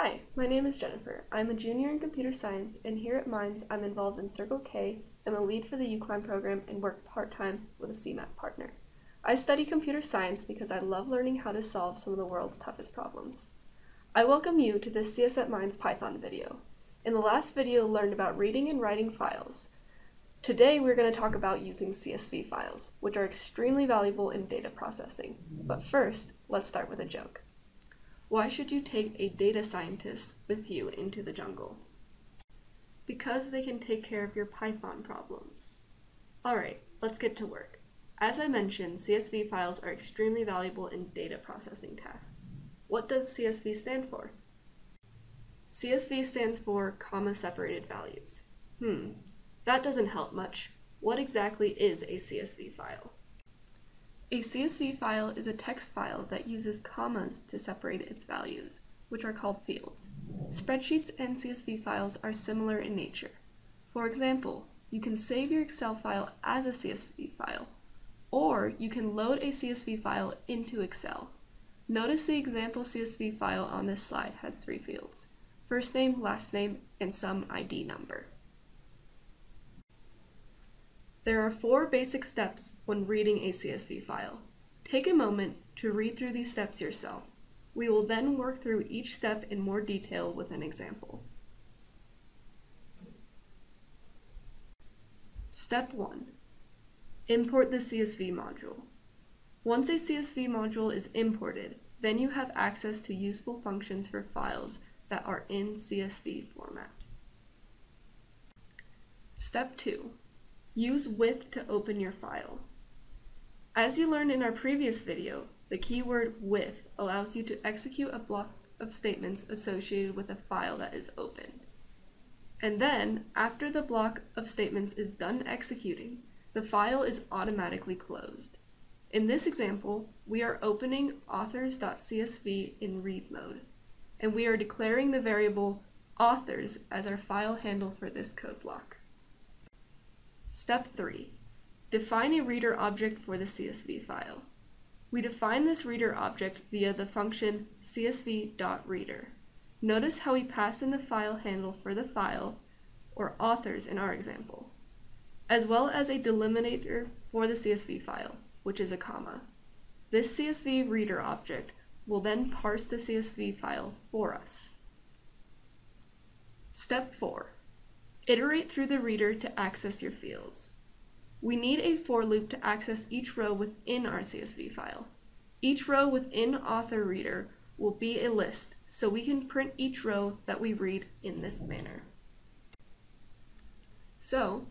Hi, my name is Jennifer. I'm a junior in computer science, and here at Mines, I'm involved in Circle K, am a lead for the UClimb program, and work part time with a CMAP partner. I study computer science because I love learning how to solve some of the world's toughest problems. I welcome you to this CS at Mines Python video. In the last video, learned about reading and writing files. Today, we're going to talk about using CSV files, which are extremely valuable in data processing. But first, let's start with a joke. Why should you take a data scientist with you into the jungle? Because they can take care of your Python problems. Alright, let's get to work. As I mentioned, CSV files are extremely valuable in data processing tasks. What does CSV stand for? CSV stands for comma separated values. Hmm, that doesn't help much. What exactly is a CSV file? A CSV file is a text file that uses commas to separate its values, which are called fields. Spreadsheets and CSV files are similar in nature. For example, you can save your Excel file as a CSV file, or you can load a CSV file into Excel. Notice the example CSV file on this slide has three fields, first name, last name, and some ID number. There are four basic steps when reading a CSV file. Take a moment to read through these steps yourself. We will then work through each step in more detail with an example. Step 1. Import the CSV module. Once a CSV module is imported, then you have access to useful functions for files that are in CSV format. Step 2. Use with to open your file. As you learned in our previous video, the keyword with allows you to execute a block of statements associated with a file that is opened. And then, after the block of statements is done executing, the file is automatically closed. In this example, we are opening authors.csv in read mode, and we are declaring the variable authors as our file handle for this code block. Step 3. Define a reader object for the CSV file. We define this reader object via the function csv.reader. Notice how we pass in the file handle for the file, or authors in our example, as well as a delimiter for the CSV file, which is a comma. This CSV reader object will then parse the CSV file for us. Step 4. Iterate through the reader to access your fields. We need a for loop to access each row within our CSV file. Each row within author reader will be a list, so we can print each row that we read in this manner. So,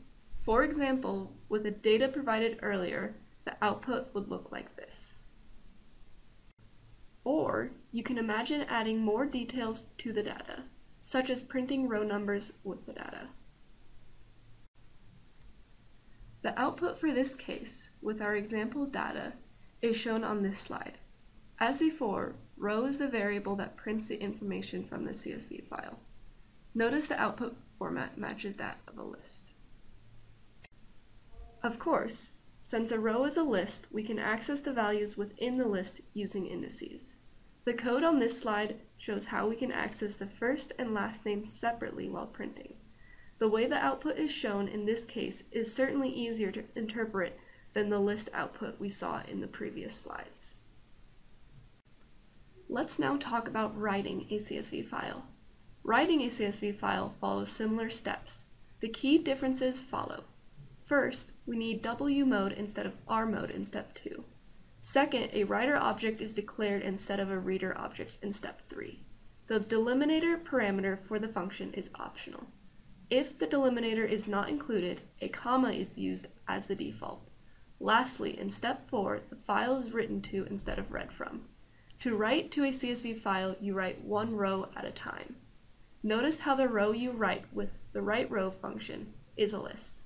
for example, with the data provided earlier, the output would look like this. Or, you can imagine adding more details to the data, such as printing row numbers with the data. The output for this case, with our example data, is shown on this slide. As before, row is the variable that prints the information from the CSV file. Notice the output format matches that of a list. Of course, since a row is a list, we can access the values within the list using indices. The code on this slide shows how we can access the first and last name separately while printing. The way the output is shown in this case is certainly easier to interpret than the list output we saw in the previous slides. Let's now talk about writing a CSV file. Writing a CSV file follows similar steps. The key differences follow. First, we need W mode instead of R mode in step 2. Second, a writer object is declared instead of a reader object in step 3. The delimiter parameter for the function is optional. If the delimiter is not included, a comma is used as the default. Lastly, in step 4, the file is written to instead of read from. To write to a CSV file, you write one row at a time. Notice how the row you write with the write row function is a list.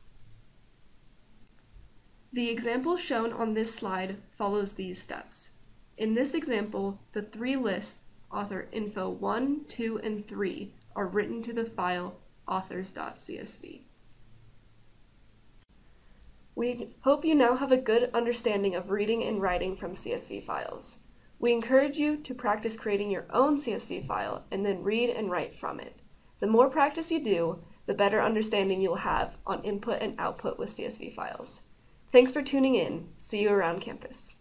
The example shown on this slide follows these steps. In this example, the three lists, author info 1, 2, and 3, are written to the file authors.csv. We hope you now have a good understanding of reading and writing from CSV files. We encourage you to practice creating your own CSV file and then read and write from it. The more practice you do, the better understanding you'll have on input and output with CSV files. Thanks for tuning in. See you around campus.